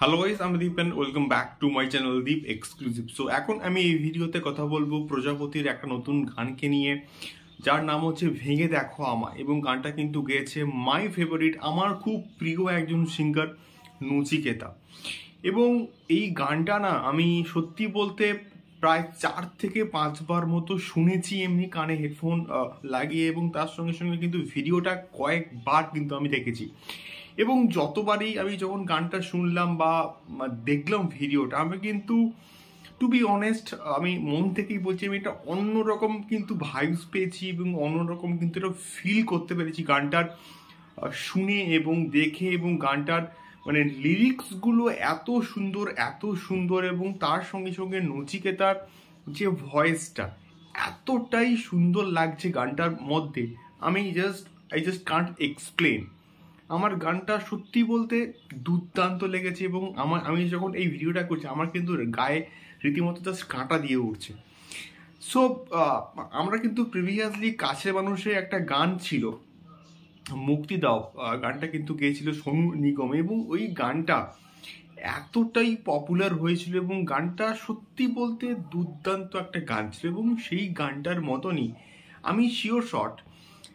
Hello guys আমি Deep and welcome back to my channel Deep exclusive so এখন আমি এই ভিডিওতে কথা বলব প্রজাপতির একটা নতুন গানকে নিয়ে, যার নাম হচ্ছে ভেঙে দেখো আমা এবং গানটা কিন্তু গেয়েছে মাই ফেভারিট আমার খুব প্রিয় একজন সিঙ্গার নচিকেতা এবং এই গানটা না, আমি সত্যি বলতে প্রায় চার থেকে পাঁচবার মতো শুনেছি এমনি কানে হেডফোন লাগিয়ে, এবং তার সঙ্গে সঙ্গে কিন্তু ভিডিওটা কয়েকবার কিন্তু আমি দেখেছি। এবং যতবারই আমি যখন গানটা শুনলাম বা দেখলাম ভিডিওটা, আমি কিন্তু টু বি অনেস্ট আমি মন থেকেই বলছি আমি একটা অন্যরকম কিন্তু ভাইবস পেয়েছি এবং অন্যরকম কিন্তু এটা ফিল করতে পেরেছি গানটার শুনে এবং দেখে এবং গানটার মানে লিরিক্সগুলো এত সুন্দর এত সুন্দর এবং তার সঙ্গে সঙ্গে নচিকেতার যে ভয়েসটা এতটাই সুন্দর লাগছে গানটার মধ্যে। আমি just I just can't explain আমার গানটা সত্যি বলতে দুর্দান্ত লেগেছে এবং আমার, আমি যখন এই ভিডিওটা করছি, আমার কিন্তু গায়ে রীতিমতো জাস্ট কাঁটা দিয়ে উঠছে। সো আমরা কিন্তু প্রিভিয়াসলি কাছের মানুষের একটা গান ছিল, মুক্তি দাও গানটা কিন্তু গেয়েছিল সোনু নিগম এবং ওই গানটা এতটাই পপুলার হয়েছিল এবং গানটা সত্যি বলতে দুর্দান্ত একটা গান ছিল এবং সেই গানটার মতনই, আমি শিওর শট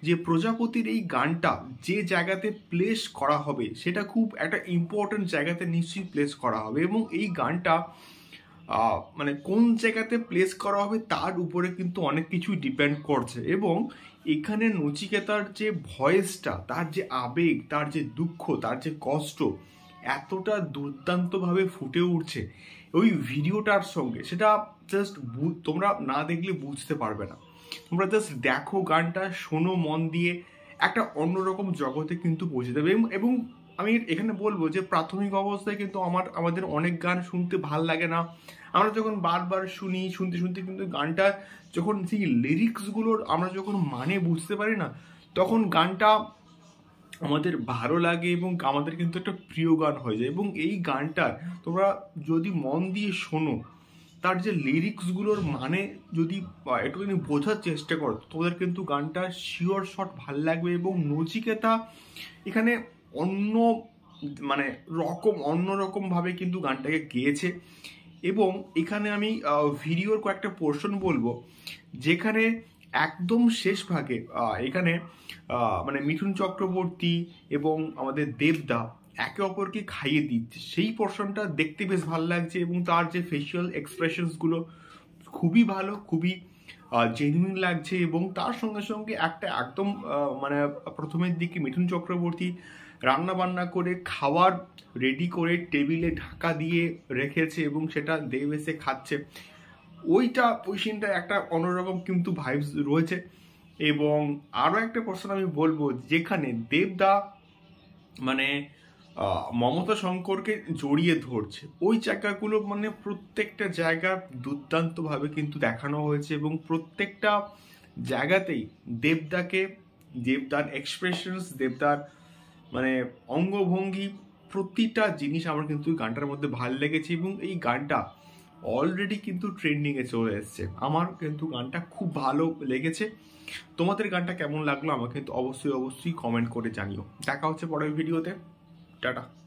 যে প্রজাপতির এই গানটা যে জায়গাতে প্লেস করা হবে, সেটা খুব একটা ইম্পর্টেন্ট জায়গাতে নিশ্চয়ই প্লেস করা হবে এবং এই গানটা মানে কোন জায়গাতে প্লেস করা হবে তার উপরে কিন্তু অনেক কিছুই ডিপেন্ড করছে এবং এখানে নচিকেতার যে ভয়েসটা, তার যে আবেগ, তার যে দুঃখ, তার যে কষ্ট এতটা দুর্দান্তভাবে ফুটে উঠছে ওই ভিডিওটার সঙ্গে। সেটা জাস্ট তোমরা না দেখলে বুঝতে পারবে না। তোমরা জাস্ট দেখো গানটা, শোনো, মন দিয়ে একটা অন্যরকম জগতে কিন্তু পৌঁছে দেবে এবং আমি এখানে বলব যে প্রাথমিক অবস্থায় কিন্তু আমার আমাদের অনেক গান শুনতে ভালো লাগে না। আমরা যখন বারবার শুনি, শুনতে শুনতে কিন্তু গানটা যখন সেই লিরিক্সগুলোর আমরা যখন মানে বুঝতে পারি না, তখন গানটা আমাদের ভালো লাগে এবং আমাদের কিন্তু একটা প্রিয় গান হয়ে যায়। এবং এই গানটার তোমরা যদি মন দিয়ে শোনো তার যে লিরিক্সগুলোর মানে যদি একটুখানি বোঝার চেষ্টা করো তোমাদের কিন্তু গানটা শিওর শট ভালো লাগবে এবং নচিকেতা এখানে অন্য মানে রকম অন্যরকমভাবে কিন্তু গানটাকে গেয়েছে। এবং এখানে আমি ভিডিওর কয়েকটা পোর্শন বলব, যেখানে একদম শেষ ভাগে এখানে মানে মিঠুন চক্রবর্তী এবং আমাদের দেবদা একে অপরকে খাইয়ে দিচ্ছে। সেই পোর্শনটা দেখতে বেশ ভালো লাগছে এবং তার যে ফেসিয়াল এক্সপ্রেশনসগুলো খুবই ভালো, খুবই জেনুইন লাগছে এবং তার সঙ্গে সঙ্গে একটা একদম মানে প্রথমের দিকে মিঠুন চক্রবর্তী রান্না বান্না করে খাওয়ার রেডি করে টেবিলে ঢাকা দিয়ে রেখেছে এবং সেটা দেব এসে খাচ্ছে। ওইটা, ওই সিনটা একটা অন্যরকম কিন্তু ভাইবস রয়েছে। এবং আরও একটা প্রশ্ন আমি বলব, যেখানে দেবদা মানে মমতা শঙ্করকে জড়িয়ে ধরছে। ওই জায়গাগুলো মানে প্রত্যেকটা জায়গা দুর্দান্তভাবে কিন্তু দেখানো হয়েছে এবং প্রত্যেকটা জায়গাতেই দেবদাকে, দেবদার এক্সপ্রেশনস দেবদার মানে অঙ্গভঙ্গি, প্রতিটা জিনিস আমার কিন্তু গানটার মধ্যে ভালো লেগেছে এবং এই গানটা অলরেডি কিন্তু ট্রেন্ডিংয়ে চলে এসছে। আমার কিন্তু গানটা খুব ভালো লেগেছে। তোমাদের গানটা কেমন লাগল আমাকে কিন্তু অবশ্যই অবশ্যই কমেন্ট করে জানিও। দেখা হচ্ছে পরের ভিডিওতে টাটা।